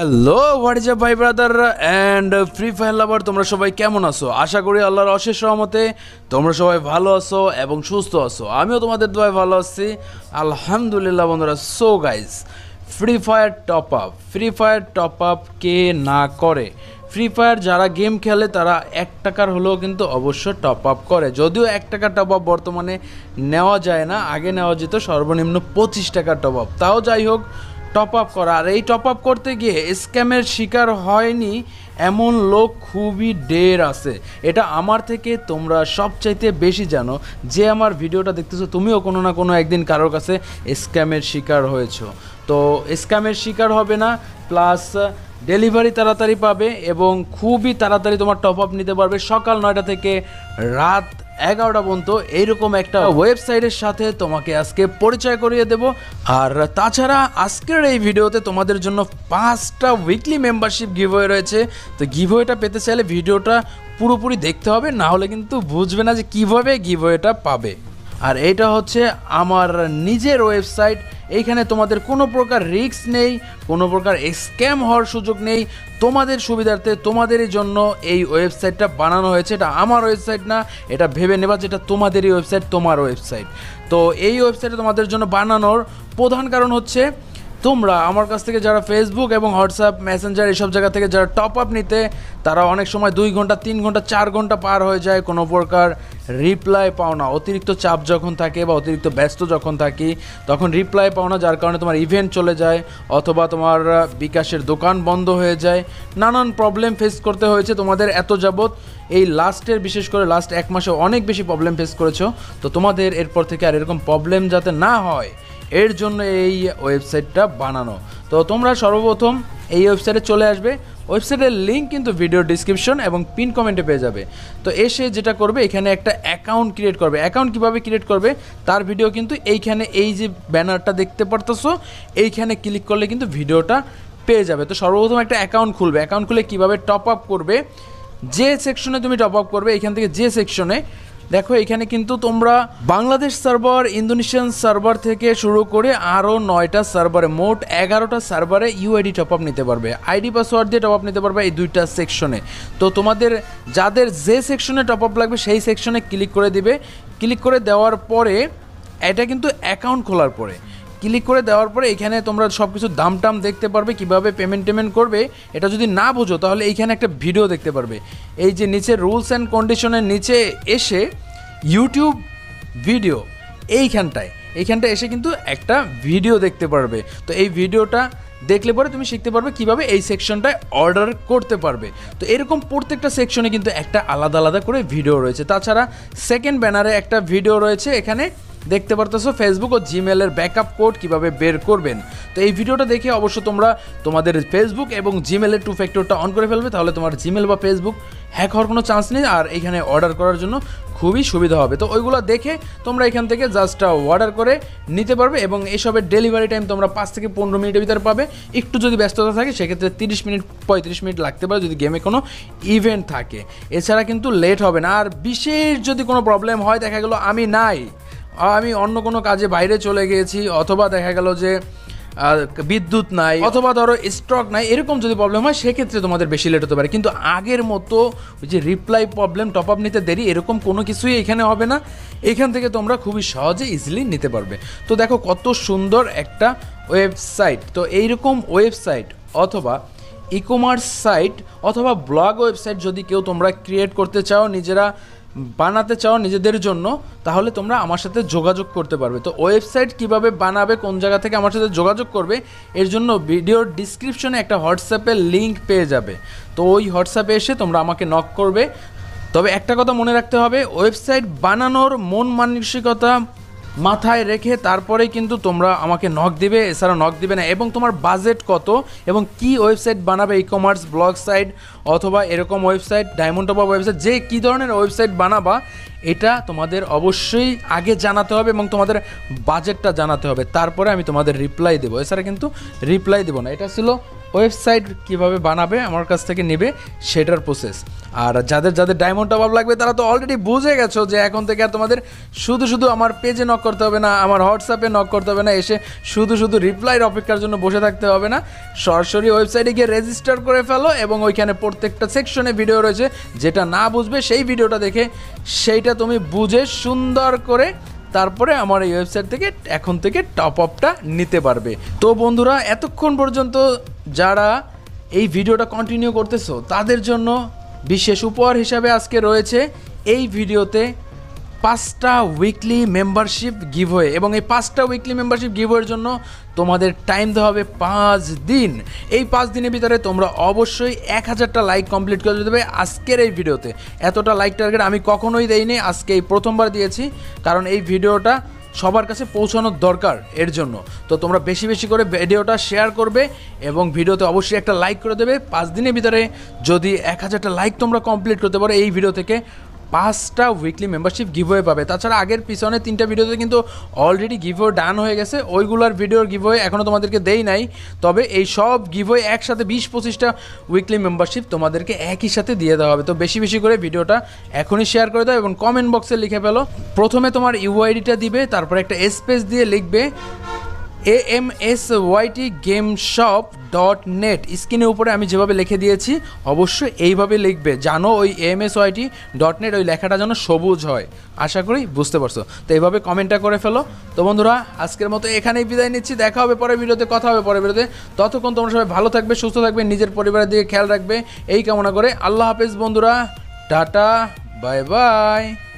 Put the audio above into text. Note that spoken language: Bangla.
হ্যালো হোয়াট ইজ ভাই brother and free fire lover তোমরা সবাই কেমন আছো? আশা করি আল্লাহর অশেষ সহমতে তোমরা সবাই ভালো আছো এবং সুস্থ আছো। আমিও তোমাদের দোয়ায় ভালো আছি। আলহামদুলিল্লাহ, বন্ধুরা so guys free fire top up free fire top up কে না করে? ফ্রি ফায়ার যারা গেম খেলে, তারা এক টাকার হলেও কিন্তু অবশ্য টপ আপ করে। যদিও এক টাকার টপ আপ বর্তমানে নেওয়া যায় না, আগে নেওয়া যেত সর্বনিম্ন পঁচিশ টাকার টপ আপ তাও যাই হোক টপ আপ করা। আর এই টপ আপ করতে গিয়ে স্ক্যামের শিকার হয়নি এমন লোক খুবই ডের আছে। এটা আমার থেকে তোমরা সবচাইতে বেশি জানো। যে আমার ভিডিওটা দেখতেছো, তুমিও কোনো না কোনো একদিন কারোর কাছে স্ক্যামের শিকার হয়েছো। তো স্ক্যামের শিকার হবে না প্লাস ডেলিভারি তাড়াতাড়ি পাবে এবং খুবই তাড়াতাড়ি তোমার টপ আপ নিতে পারবে সকাল নয়টা থেকে রাত এগারোটা পর্যন্ত এইরকম একটা ওয়েবসাইটের সাথে তোমাকে আজকে পরিচয় করিয়ে দেব। আর তাছাড়া আজকের এই ভিডিওতে তোমাদের জন্য পাঁচটা উইকলি মেম্বারশিপ গিভওয়ে রয়েছে। তো গিভওয়েটা পেতে চাইলে ভিডিওটা পুরোপুরি দেখতে হবে, না হলে কিন্তু বুঝবে না যে কীভাবে গিভওয়েটা পাবে। আর এটা হচ্ছে আমার নিজের ওয়েবসাইট এইখানে তোমাদের কোনো প্রকার রিস্ক নেই, কোনো প্রকার স্ক্যাম হওয়ার সুযোগ নেই। তোমাদের সুবিধার্থে তোমাদেরই জন্য এই ওয়েবসাইটটা বানানো হয়েছে। এটা আমার ওয়েবসাইট না, এটা ভেবে নেবা যেটা তোমাদেরই ওয়েবসাইট, তোমার ওয়েবসাইট। তো এই ওয়েবসাইটে তোমাদের জন্য বানানোর প্রধান কারণ হচ্ছে, তোমরা আমার কাছ থেকে যারা ফেসবুক এবং হোয়াটসঅ্যাপ মেসেঞ্জার এসব জায়গা থেকে যারা টপ আপ নিতে, তারা অনেক সময় দুই ঘণ্টা, তিন ঘণ্টা, চার ঘণ্টা পার হয়ে যায়। কোনো প্রকার রিপ্লাই পাও না অতিরিক্ত চাপ যখন থাকে বা অতিরিক্ত ব্যস্ত যখন থাকি, তখন রিপ্লাই পাও না যার কারণে তোমার ইভেন্ট চলে যায় অথবা তোমার বিকাশের দোকান বন্ধ হয়ে যায়। নানান প্রবলেম ফেস করতে হয়েছে তোমাদের এত যাবৎ। এই লাস্টের বিশেষ করে লাস্ট এক মাসে অনেক বেশি প্রবলেম ফেস করেছ। তো তোমাদের এরপর থেকে আর এরকম প্রবলেম যাতে না হয়, এর জন্য এই ওয়েবসাইটটা বানানো। তো তোমরা সর্বপ্রথম এই ওয়েবসাইটে চলে আসবে। ওয়েবসাইটের লিঙ্ক কিন্তু ভিডিও ডিসক্রিপশন এবং পিন কমেন্টে পেয়ে যাবে। তো এসে যেটা করবে, এখানে একটা অ্যাকাউন্ট ক্রিয়েট করবে। অ্যাকাউন্ট কীভাবে ক্রিয়েট করবে, তার ভিডিও কিন্তু এইখানে এই যে ব্যানারটা দেখতে পারতেছো, এইখানে ক্লিক করলে কিন্তু ভিডিওটা পেয়ে যাবে। তো সর্বপ্রথম একটা অ্যাকাউন্ট খুলবে। অ্যাকাউন্ট খুলে কীভাবে টপ আপ করবে, যে সেকশনে তুমি টপ আপ করবে, এখান থেকে যে সেকশনে দেখো, এখানে কিন্তু তোমরা বাংলাদেশ সার্ভার, ইন্দোনেশিয়ান সার্ভার থেকে শুরু করে আরও নয়টা সার্ভারে, মোট এগারোটা সার্ভারে ইউআইডি টপ আপ নিতে পারবে। আইডি পাসওয়ার্ড দিয়ে টপ আপ নিতে পারবে এই দুইটা সেকশনে তো তোমাদের যাদের যে সেকশনে টপ আপ লাগবে, সেই সেকশনে ক্লিক করে দিবে। ক্লিক করে দেওয়ার পরে এটা কিন্তু অ্যাকাউন্ট খোলার পরে। ক্লিক করে দেওয়ার পরে এখানে তোমরা সব কিছু দাম টাম দেখতে পারবে, কীভাবে পেমেন্ট টেমেন্ট করবে। এটা যদি না বোঝো, তাহলে এইখানে একটা ভিডিও দেখতে পারবে। এই যে নিচে রুলস অ্যান্ড কন্ডিশনের নিচে এসে ইউটিউব ভিডিও এইখানটায়। এইখানটায় এসে কিন্তু একটা ভিডিও দেখতে পারবে। তো এই ভিডিওটা দেখলে পরে তুমি শিখতে পারবে কীভাবে এই সেকশনটায় অর্ডার করতে পারবে। তো এরকম প্রত্যেকটা সেকশনে কিন্তু একটা আলাদা আলাদা করে ভিডিও রয়েছে। তাছাড়া সেকেন্ড ব্যানারে একটা ভিডিও রয়েছে, এখানে দেখতে পারতেছো ফেসবুক ও জিমেলের ব্যাকআপ কোড কীভাবে বের করবেন। তো এই ভিডিওটা দেখে অবশ্য তোমরা তোমাদের ফেসবুক এবং জিমেলের টু ফ্যাক্টরটা অন করে ফেলবে, তাহলে তোমার জিমেল বা ফেসবুক হ্যাক হওয়ার কোনো চান্স নেই। আর এখানে অর্ডার করার জন্য খুবই সুবিধা হবে। তো ওইগুলো দেখে তোমরা এখান থেকে জাস্ট অর্ডার করে নিতে পারবে এবং এইসবের ডেলিভারি টাইম তোমরা পাঁচ থেকে পনেরো মিনিটের ভিতরে পাবে। একটু যদি ব্যস্ততা থাকে, সেক্ষেত্রে তিরিশ মিনিট, পঁয়ত্রিশ মিনিট লাগতে পারে যদি গেমে কোনো ইভেন্ট থাকে। এছাড়া কিন্তু লেট হবে না। আর বিশেষ যদি কোনো প্রবলেম হয়, দেখা গেলো আমি নাই। আমি অন্য কোনো কাজে বাইরে চলে গিয়েছি, অথবা দেখা গেল যে বিদ্যুৎ নাই অথবা ধরো স্ট্রক নাই এরকম যদি প্রবলেম হয় সেক্ষেত্রে তোমাদের বেশি লেট হতে পারে। কিন্তু আগের মতো ওই যে রিপ্লাই প্রবলেম টপ আপ নিতে দেরি এরকম কোনো কিছুই এখানে হবে না। এখান থেকে তোমরা খুবই সহজে ইজিলি নিতে পারবে। তো দেখো কত সুন্দর একটা ওয়েবসাইট তো এইরকম ওয়েবসাইট অথবা ই কমার্স সাইট অথবা ব্লগ ওয়েবসাইট যদি কেউ তোমরা ক্রিয়েট করতে চাও নিজেরা বানাতে চাও নিজেদের জন্য, তাহলে তোমরা আমার সাথে যোগাযোগ করতে পারবে। তো ওয়েবসাইট কীভাবে বানাবে, কোন জায়গা থেকে আমার সাথে যোগাযোগ করবে, এর জন্য ভিডিওর ডিসক্রিপশনে একটা হোয়াটসঅ্যাপের লিঙ্ক পেয়ে যাবে। তো ওই হোয়াটসঅ্যাপে এসে তোমরা আমাকে নক করবে। তবে একটা কথা মনে রাখতে হবে, ওয়েবসাইট বানানোর মন মানসিকতা মাথায় রেখে তারপরেই কিন্তু তোমরা আমাকে নক দিবে এছাড়া নক দিবে না। এবং তোমার বাজেট কত? এবং কি ওয়েবসাইট বানাবে ই কমার্স ব্লগ সাইট অথবা এরকম ওয়েবসাইট ডায়মন্ড টপ ওয়েবসাইট যে কী ধরনের ওয়েবসাইট বানাবা, এটা তোমাদের অবশ্যই আগে জানাতে হবে এবং তোমাদের বাজেটটা জানাতে হবে। তারপরে আমি তোমাদের রিপ্লাই দেবো। এছাড়া কিন্তু রিপ্লাই দেবো না। এটা ছিল ওয়েবসাইট কীভাবে বানাবে, আমার কাছ থেকে নেবে, সেটার প্রসেস আর যাদের যাদের ডায়মন্ড টপ আপ লাগবে, তারা তো অলরেডি বুঝে গেছো যে এখন থেকে আর তোমাদের শুধু শুধু আমার পেজে নক করতে হবে না, আমার হোয়াটসঅ্যাপে নক করতে হবে না, এসে শুধু শুধু রিপ্লাইয়ের অপেক্ষার জন্য বসে থাকতে হবে না। সরাসরি ওয়েবসাইটে গিয়ে রেজিস্টার করে ফেলো এবং ওইখানে প্রত্যেকটা সেকশনে ভিডিও রয়েছে, যেটা না বুঝবে সেই ভিডিওটা দেখে, সেইটা তুমি বুঝে সুন্দর করে তারপরে আমার এই ওয়েবসাইট থেকে এখন থেকে টপ আপটা নিতে পারবে। তো বন্ধুরা, এতক্ষণ পর্যন্ত যারা এই ভিডিওটা কন্টিনিউ করতেছো, তাদের জন্য বিশেষ উপহার হিসাবে আজকে রয়েছে এই ভিডিওতে পাঁচটা উইকলি মেম্বারশিপ গিভওয়ে এবং এই পাঁচটা উইকলি মেম্বারশিপ গিভওয়ের জন্য তোমাদের টাইম দেওয়া হবে পাঁচ দিন। এই পাঁচ দিনের ভিতরে তোমরা অবশ্যই এক হাজারটা লাইক কমপ্লিট করে দেবে আজকের এই ভিডিওতে। এতটা লাইক টার্গেট আমি কখনোই দেইনি, আজকে এই প্রথমবার দিয়েছি, কারণ এই ভিডিওটা সবার কাছে পৌঁছানোর দরকার এর জন্য। তো তোমরা বেশি বেশি করে ভিডিওটা শেয়ার করবে এবং ভিডিওতে অবশ্যই একটা লাইক করে দেবে। পাঁচ দিনের ভিতরে যদি এক হাজারটা লাইক তোমরা কমপ্লিট করতে পারো এই ভিডিও থেকে পাঁচটা উইকলি মেম্বারশিপ গিভওয়ে পাবে। তাছাড়া আগের পিছনে তিনটা ভিডিওতে কিন্তু অলরেডি গিভওয়ে ডান হয়ে গেছে। ওইগুলোর ভিডিওর গিভওয়ে এখনও তোমাদেরকে দেই নাই। তবে এই সব গিভওয়ে একসাথে বিশ পঁচিশটা উইকলি মেম্বারশিপ তোমাদেরকে একই সাথে দিয়ে দেওয়া হবে। তো বেশি বেশি করে ভিডিওটা এখনই শেয়ার করে দাও এবং কমেন্ট বক্সে লিখে ফেলো। প্রথমে তোমার ইউআইডিটা দিবে, তারপরে একটা স্পেস দিয়ে লিখবে। A M S Y T game shop dot net স্ক্রিনের উপরে আমি যেভাবে লিখে দিয়েছি, অবশ্যই এইভাবে লিখবে। জানো ওই M S Y T dot net ওই লেখাটা যেন সবুজ হয়। আশা করি বুঝতে পারছ। তো এইভাবে কমেন্টটা করে ফেলো। তো বন্ধুরা, আজকের মতো এখানেই বিদায় নিচ্ছি। দেখা হবে পরের ভিডিওতে, কথা হবে পরের ভিডিওতে। ততক্ষণ তোমরা সবাই ভালো থাকবে, সুস্থ থাকবে, নিজের পরিবারের দিকে খেয়াল রাখবে। এই কামনা করে আল্লাহ হাফেজ বন্ধুরা। Tata, bye bye.